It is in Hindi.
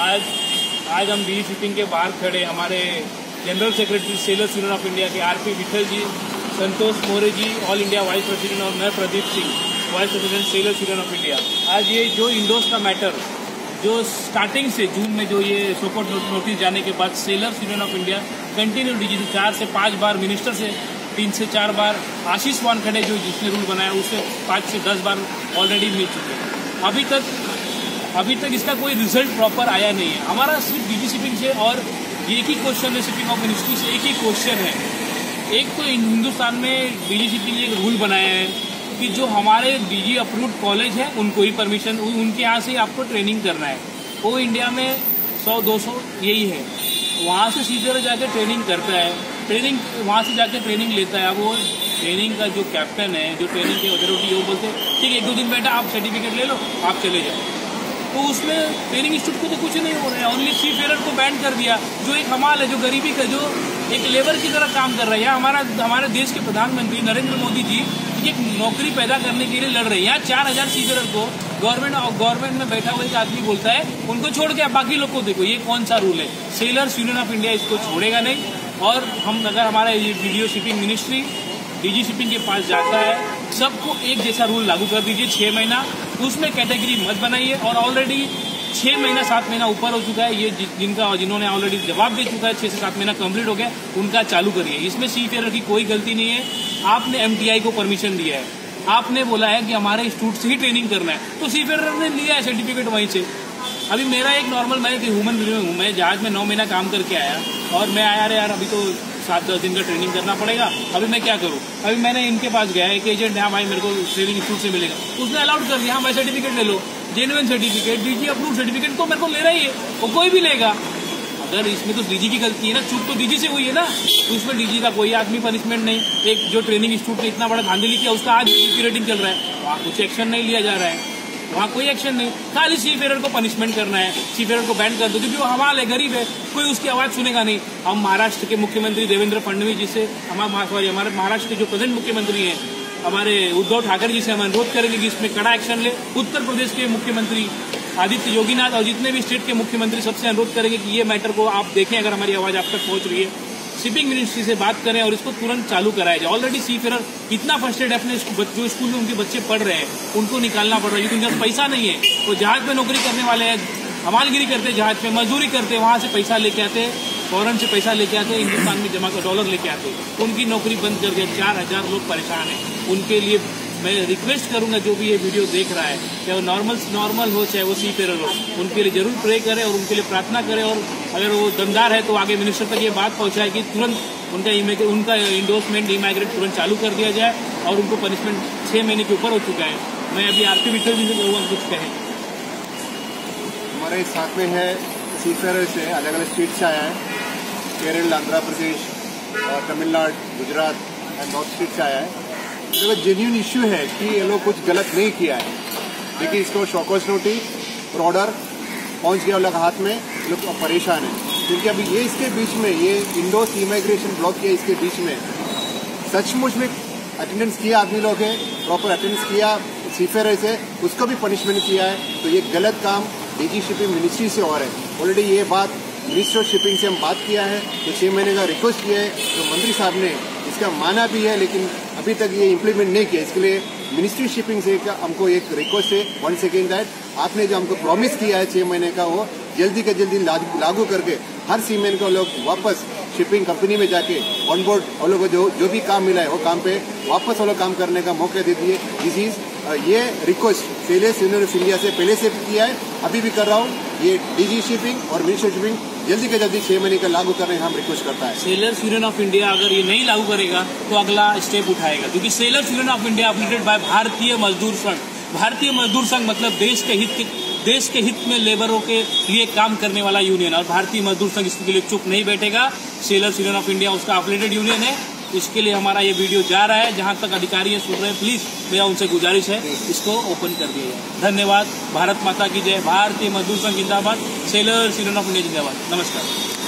आज आज हम डी शिपिंग के बाहर खड़े हमारे general secretary sailors union of India के R P Vitthal ji, Santosh More ji all India vice president और मैं Pradeep Singh vice president sailors union of India आज ये जो इंडोज का मैटर जो स्टार्टिंग से जून में जो ये सोकोट नोटिस जाने के बाद sailors union of India continued चार से पाँच बार मिनिस्टर से, तीन से चार बार आशीष वानखड़े जो जिसने रूल बनाया, उसे पाँच से दस बार ऑलरेडी मिल चुके हैं। अभी तक अभी तक इसका कोई रिज़ल्ट प्रॉपर आया नहीं है। हमारा सिर्फ़ डीजी शिपिंग से और एक ही क्वेश्चन है शिपिंग ऑफ़ मिनिस्ट्री से एक ही क्वेश्चन है। एक तो हिंदुस्तान में डीजी शिपिंग एक रूल बनाया है कि जो हमारे डीजी अप्रूव्ड कॉलेज है, उनको ही परमिशन उनके यहाँ से आपको ट्रेनिंग करना है। वो इंडिया में सौ, दो सौ यही है। वहाँ से सीधे जाके ट्रेनिंग करता है। ट्रेनिंग वहाँ से जाके ट्रेनिंग लेता है। वो ट्रेनिंग का जो कैप्टन है, जो ट्रेनिंग के अथॉरिटी वो बोलते हैं, ठीक है, एक दो दिन बैठा, आप सर्टिफिकेट ले लो, आप चले जाओ। तो उसमें ट्रेनिंग इंस्टीट्यूट को तो कुछ नहीं हो रहा है। ओनली सी फेयर को बैन कर दिया, जो एक हमाल है, जो गरीबी का, जो एक लेबर की तरह काम कर रहा है। हमारा, हमारे देश के प्रधानमंत्री नरेंद्र मोदी जी एक नौकरी पैदा करने के लिए लड़ रहे हैं। यहाँ चार हज़ार सीजर को गवर्नमेंट और गवर्नमेंट में बैठा हुआ एक आदमी बोलता है, उनको छोड़ के बाकी लोग को देखो, ये कौन सा रूल है? सेलर्स यूनियन ऑफ़ इंडिया इसको छोड़ेगा नहीं। और हम, अगर हमारा ये video shipping ministry DG shipping के पास जाता है, सबको एक जैसा रूल लागू कर दीजिए, छह महीना। उसमें कैटेगरी मत बनाइए और ऑलरेडी छह महीना, सात महीना ऊपर हो चुका है। ये जिनका, जिन्होंने ऑलरेडी जवाब दे चुका है, छह से सात महीना कंप्लीट हो गया, उनका चालू करिए। इसमें सी फेयर की कोई गलती नहीं है। आपने एमटीआई को परमिशन दिया है। आपने बोला है कि हमारे इंस्टीट्यूट से ही ट्रेनिंग करना है। तो सी फेयर ने लिया है सर्टिफिकेट वहीं से। अभी मेरा एक नॉर्मल मैं ह्यूमन बींग हूँ। मैं जहाज़ में नौ महीना काम करके आया और मैं आया यार, अभी तो सात दस दिन का ट्रेनिंग करना पड़ेगा। अभी मैं क्या करूँ? अभी मैंने इनके पास गया एक एजेंट है, भाई मेरे को ट्रेनिंग इंस्टीट्यूट से मिलेगा। उसने अलाउड कर दिया हाँ भाई सर्टिफिकेट ले लो। Genuine certificate DG approve certificate तो मेरे को ले रहा ही है। वो कोई भी लेगा। अगर इसमें तो डीजी की गलती है ना चूक तो डीजी से हुई है ना। तो उसमें डीजी का कोई आदमी पनिशमेंट नहीं। एक जो ट्रेनिंग इंस्टीट्यूट ने इतना बड़ा धांधली किया, उसका आज की रेटिंग चल रहा है। वहाँ कुछ एक्शन नहीं लिया जा रहा है। वहाँ कोई एक्शन नहीं। खाली सी फेयर को पनिशमेंट करना है सी फेयर को बैन कर दो, क्योंकि वो हमाल है गरीब है, कोई उसकी आवाज़ सुनेगा नहीं। हम महाराष्ट्र के मुख्यमंत्री देवेंद्र फडणवीस जी से, हमारे हमारे महाराष्ट्र के जो प्रेजेंट मुख्यमंत्री हैं, हमारे उद्धव ठाकरे जी से हम अनुरोध करेंगे कि इसमें कड़ा एक्शन ले। उत्तर प्रदेश के मुख्यमंत्री आदित्य योगीनाथ और जितने भी स्टेट के मुख्यमंत्री, सबसे अनुरोध करेंगे कि ये मैटर को आप देखें, अगर हमारी आवाज़ आप तक पहुँच रही है। शिपिंग मिनिस्ट्री से बात करें और इसको तुरंत चालू कराया जाए। ऑलरेडी सी फिर इतना फर्स्टेड अपने जो स्कूल में उनके बच्चे पढ़ रहे हैं, उनको निकालना पड़ रहा है। क्योंकि उनके पैसा नहीं है, वो जहाज़ में नौकरी करने वाले हैं हमालगिरी करते जहाज़ पे मजदूरी करते वहाँ से पैसा लेके आते फॉरन से पैसा लेके आते हिंदुस्तान में जमा कर डॉलर लेके आते उनकी नौकरी बंद कर दिया। चार हज़ार लोग परेशान हैं। उनके लिए मैं रिक्वेस्ट करूँगा जो भी ये वीडियो देख रहा है, चाहे वो नॉर्मल नॉर्मल हो, चाहे वो सी पेरर हो, उनके लिए ज़रूर प्रे करें और उनके लिए प्रार्थना करें और अगर वो दमदार है तो आगे मिनिस्टर तक ये बात पहुँचाए कि तुरंत उनका उनका इंडोर्समेंट इमाइग्रेट तुरंत चालू कर दिया जाए और उनको पनिशमेंट छह महीने के ऊपर हो चुका है। मैं अभी आरती विठल जी से कहूँगा, कुछ कहें। हमारे साथ में है सी फेयर से अलग अलग स्टेट से आया है। केरल, आंध्र प्रदेश और Tamil Nadu, Gujarat and north state से आया है। देखो जेन्यून इश्यू है कि ये लोग कुछ गलत नहीं किया है। लेकिन इसको शॉकर्स नोटिस और ऑर्डर पहुँच गया लोग हाथ में लोग परेशान है। क्योंकि अभी ये इसके बीच में, ये इंडोस इमिग्रेशन ब्लॉक किया इसके बीच में। सचमुच में अटेंडेंस किया आदमी लोग है प्रॉपर अटेंडेंस किया सीफेर से उसको भी पनिशमेंट किया है। तो ये गलत काम डीजी शिपिंग मिनिस्ट्री से और है। ऑलरेडी ये बात मिनिस्टर शिपिंग से हम बात किया है तो छह महीने का रिक्वेस्ट किया है तो मंत्री साहब ने इसका माना भी है, लेकिन अभी तक ये इम्प्लीमेंट नहीं किया। इसके लिए मिनिस्ट्री शिपिंग से हमको एक रिक्वेस्ट है वन सेकेंड दैट आपने जो हमको प्रॉमिस किया है छह महीने का, वो जल्दी के जल्दी लागू करके हर सीमेंट को लोग वापस शिपिंग कंपनी में जाके ऑन बोर्ड वो लोग जो जो भी काम मिला है, वो काम पे वापस वो लोग काम करने का मौका दे दिए। दिस इज़ ये request sailors union of India से पहले से किया है। अभी भी कर रहा हूँ। ये डीजी शिपिंग और मिनिस्टर शिपिंग जल्दी के जल्दी छह महीने का लागू करने हम रिक्वेस्ट करता है। सेलर्स यूनियन ऑफ़ इंडिया अगर ये नहीं लागू करेगा तो अगला स्टेप उठाएगा। क्योंकि sailors union of India updated by Bharatiya Mazdoor Sangh. भारतीय मजदूर संघ मतलब देश के हित के, देश के हित में लेबरों के लिए काम करने वाला यूनियन और भारतीय मजदूर संघ इसके लिए चुप नहीं बैठेगा। सेलर्स यूनियन ऑफ़ इंडिया उसका अपलेटेड यूनियन है। इसके लिए हमारा ये वीडियो जा रहा है। जहाँ तक अधिकारी सुन रहे हैं प्लीज़ मेरा उनसे गुजारिश है। इसको ओपन कर दिए धन्यवाद। भारत माता की जय। भारतीय मजदूर संघ जिंदाबाद। सेलर सीरन ऑफ़ इंडिया जिंदाबाद। नमस्कार।